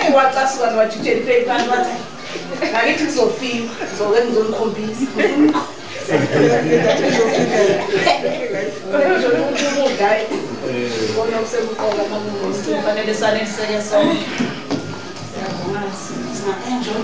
eyi waxasuka niwajitsheli peyipani wathi ngakithi kuzofika zoke ngizonikhombisa umugayi bona kusemqoka kufanele saneliseke sonke singa-enjoy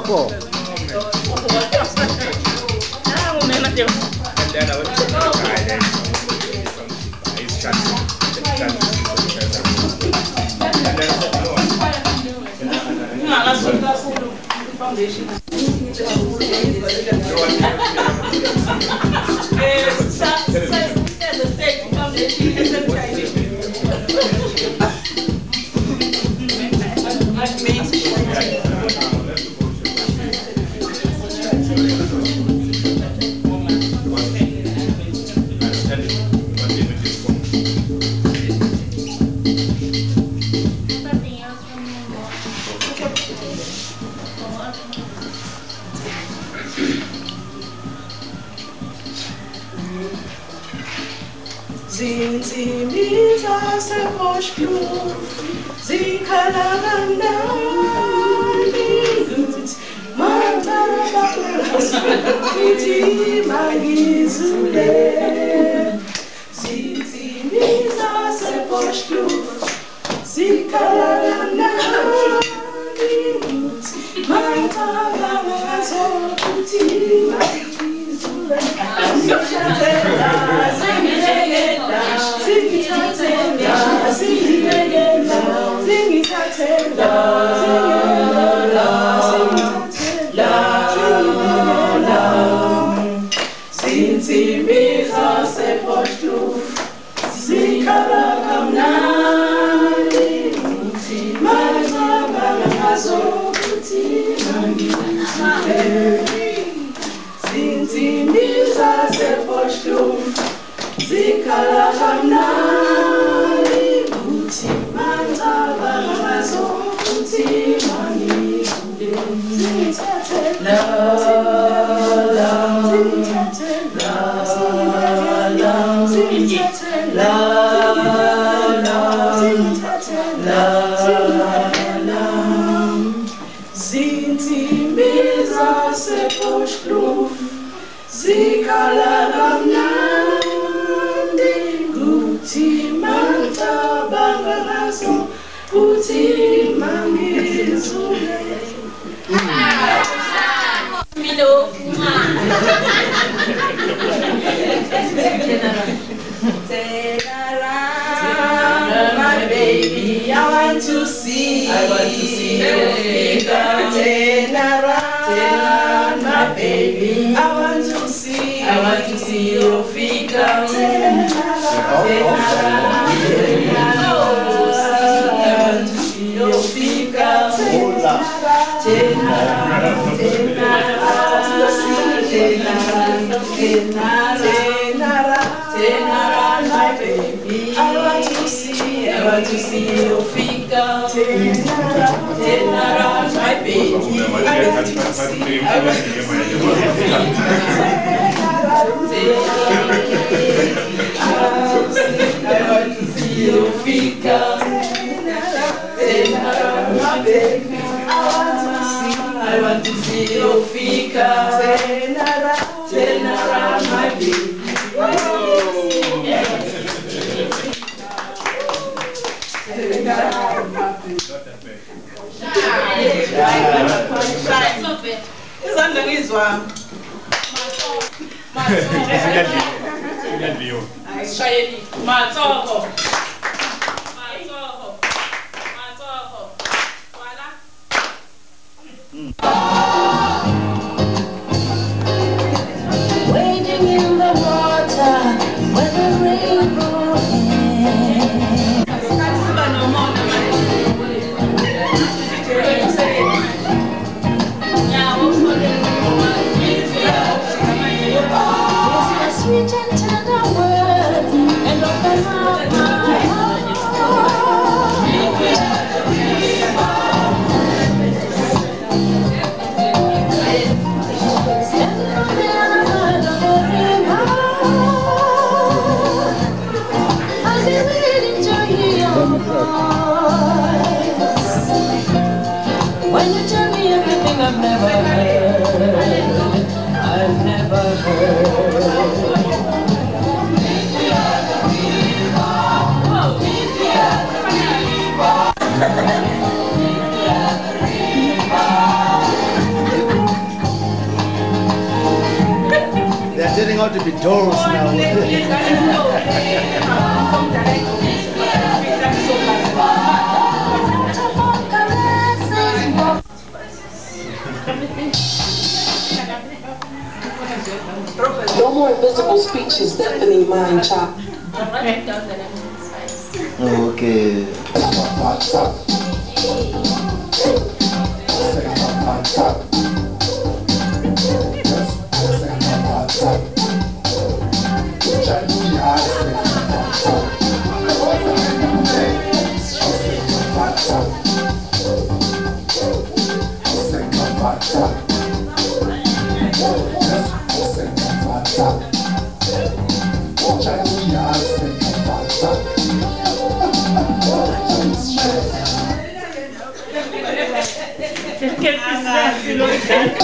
não, não o menino deu. Foundation. DJs Matoko. zinsimbi zaseposhkluf zikhala kamnandi matabauthi mangizule zinsimbi zaseposhkluf zikhala kamnandi matabauthi mangizule Zingithathela, zingibekela, ukuthi mangizule. Zinsimbi zasePortsluf zikhala kamnandi kuthi macabanga ngazo kuthi mangizule Turn around, my baby, I want to see. I want to see your figure. Turn around, my baby, I want to see. I want to see your figure. Turn around, turn around, see, I want to see your figure. Turn around, turn around, my baby. I want Islam. Masoko. Masoko. Masoko. Masoko. Masoko. Masoko. Stephanie, mind child. Okay. okay. que ele fizesse, não sei.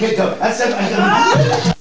كتب اسمع